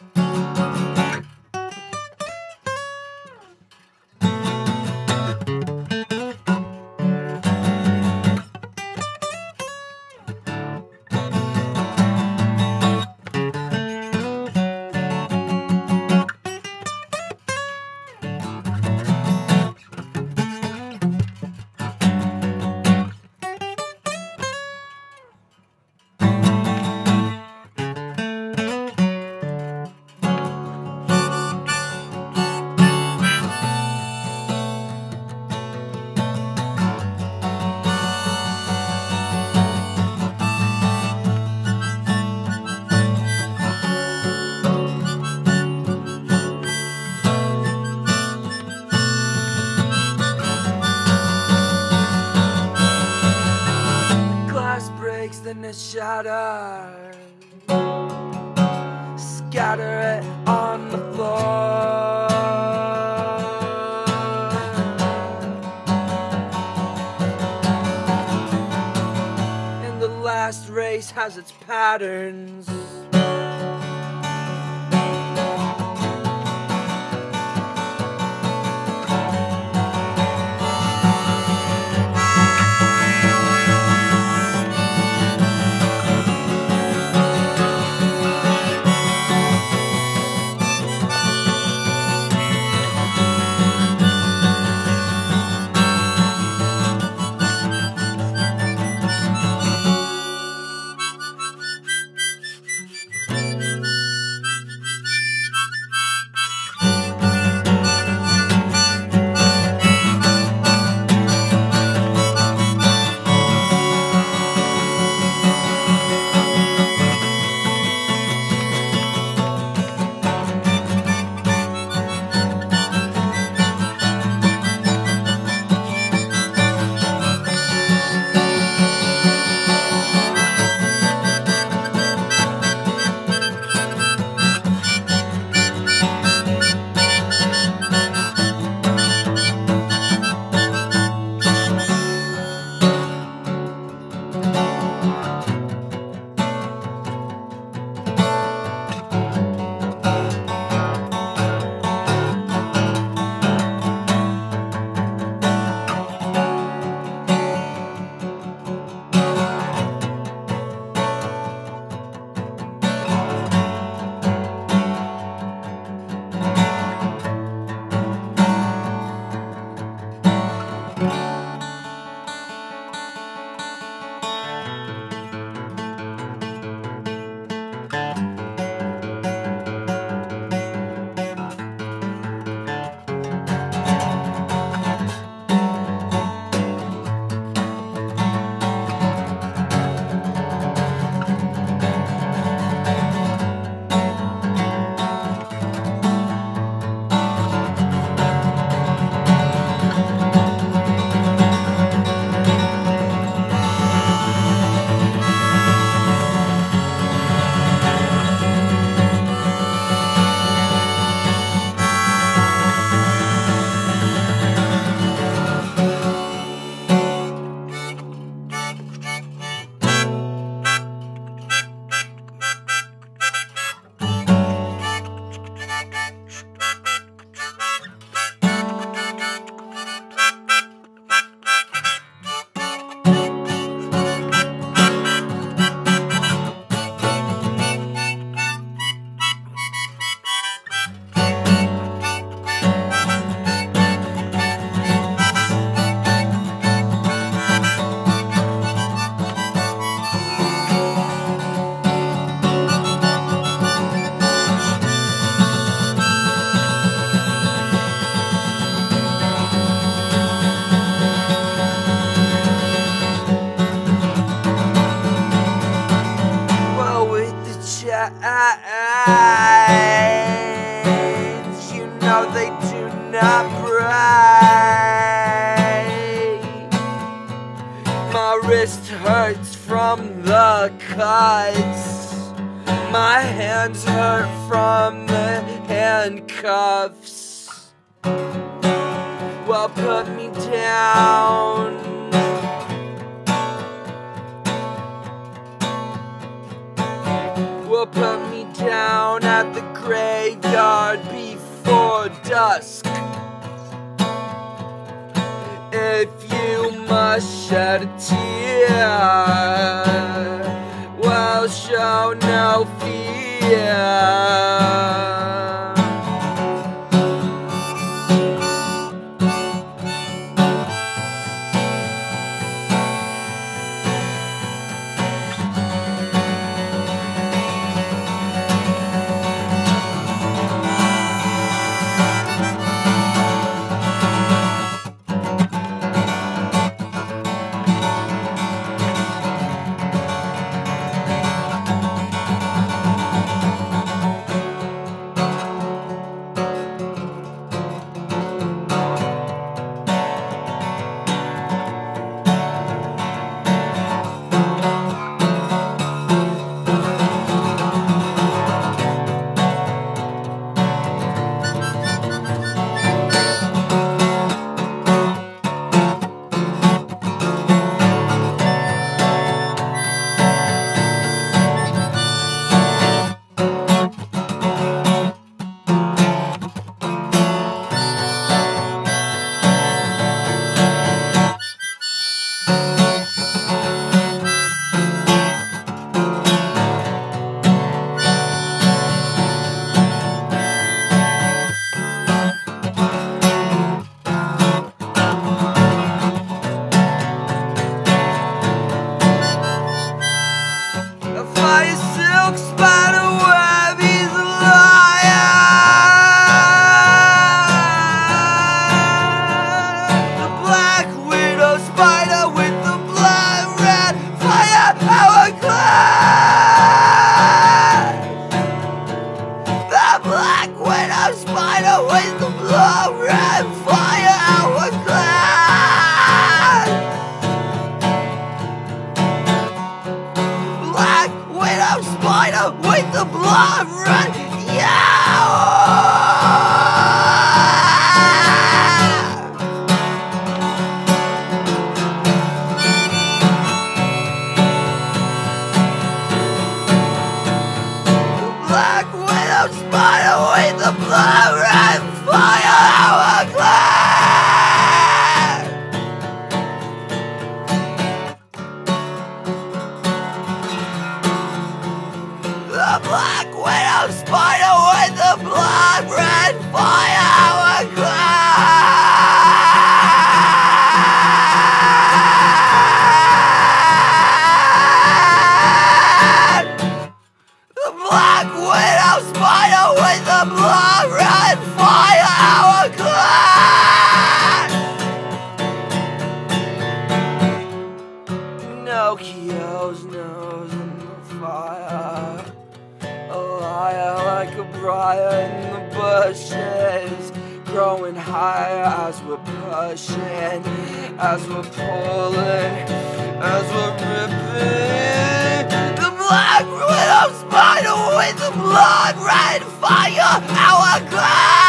Glass shatters. Scatter it on the floor. And the last race has its patterns. Wrist hurts from the cuts. My hands hurt from the handcuffs. Well, put me down. Well, put me down at the graveyard before dusk. If you must shed a tear, well, show no fear. Pinocchio's nose in the fire. A liar like a briar in the bushes. Growing higher as we're pushing, as we're pulling, as we're ripping. The black widow spider with the blood red fire hourglass.